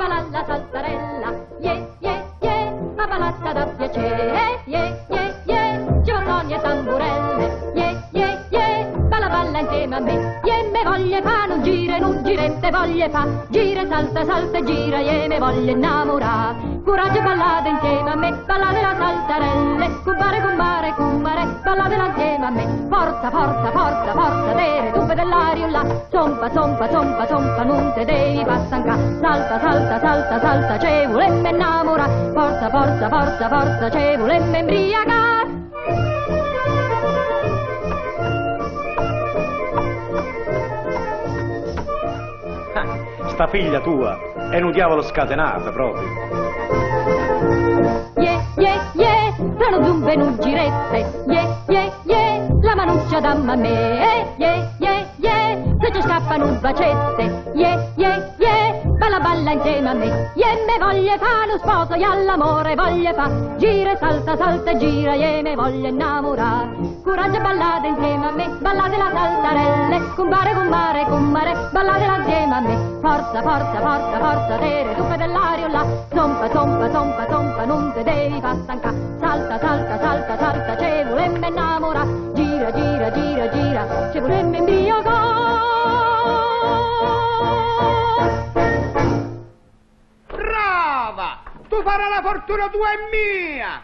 La la saltarella. Yeah, yeah, yeah, ma ballata da piacere. Yeah, yeah, a me. Me voglia fa, non gira, non girette voglia fa. Gira, salta, salta, gira, yeah, me voglia innamorare. Coraggio, ballate insieme a me, ballate la saltarelle. Cumbare, cumbare, cumbare, ballatela insieme a me. Forza, forza, forza, forza, tere, tuppe dell'aria là. Zompa, zompa, zompa, zompa, non te devi passanca. Salta, salta, salta, salta, ce volemme innamora. Forza, forza, forza, forza, ce volemme imbriacar. Sta figlia tua è un diavolo scatenata proprio. Yeah, yeah, yeah, lo zumbe non girette. Yeah, yeah, yeah, la manuccia damma a me. Yeah, yeah, yeah, se ci scappano bacette. Yeah, yeah, yeah, balla balla insieme a me. Yeah, me voglia fa lo sposo e all'amore voglia fa. Gira, e salta, salta, e gira, yeah, me voglia innamorare. Coraggio, ballate insieme a me, ballate la saltarelle. Cumbare, cumbare, cumbare, ballatela insieme me. Forza, forza, forza, forza, tere, tuppe dell'aria là. Zompa, zompa, zompa, zompa, non te devi far stanca. Salta, salta, salta, salta, ce volemme innamora. Gira, gira, gira, gira, ce volemme imbriacare. Brava! Tu farai la fortuna tua e mia!